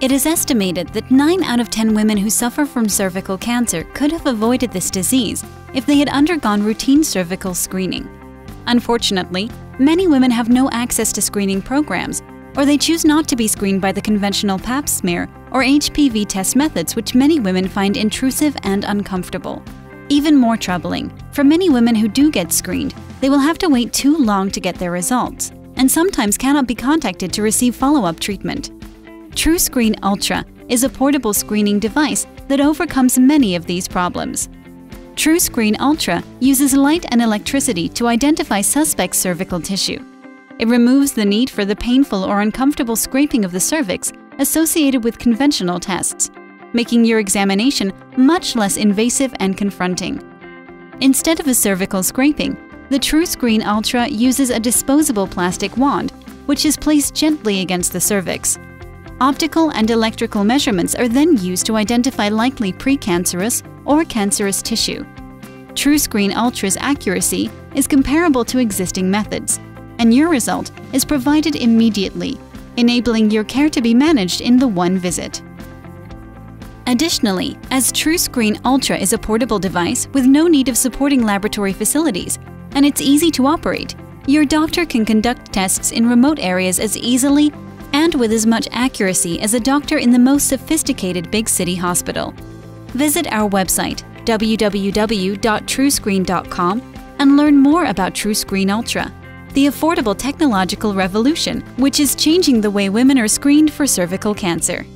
It is estimated that 9 out of 10 women who suffer from cervical cancer could have avoided this disease if they had undergone routine cervical screening. Unfortunately, many women have no access to screening programs, or they choose not to be screened by the conventional pap smear or HPV test methods which many women find intrusive and uncomfortable. Even more troubling, for many women who do get screened, they will have to wait too long to get their results, and sometimes cannot be contacted to receive follow-up treatment. TruScreen Ultra is a portable screening device that overcomes many of these problems. TruScreen Ultra uses light and electricity to identify suspect cervical tissue. It removes the need for the painful or uncomfortable scraping of the cervix associated with conventional tests, making your examination much less invasive and confronting. Instead of a cervical scraping, the TruScreen Ultra uses a disposable plastic wand, which is placed gently against the cervix. Optical and electrical measurements are then used to identify likely precancerous or cancerous tissue. TruScreen Ultra's accuracy is comparable to existing methods, and your result is provided immediately, enabling your care to be managed in the one visit. Additionally, as TruScreen Ultra is a portable device with no need of supporting laboratory facilities, and it's easy to operate, your doctor can conduct tests in remote areas as easily and with as much accuracy as a doctor in the most sophisticated big city hospital. Visit our website, www.truscreen.com, and learn more about TruScreen Ultra, the affordable technological revolution which is changing the way women are screened for cervical cancer.